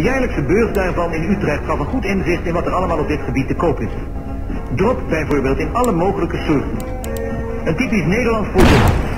De jaarlijkse beurs daarvan in Utrecht gaf een goed inzicht in wat er allemaal op dit gebied te koop is. Drop bijvoorbeeld in alle mogelijke soorten. Een typisch Nederlands voorbeeld.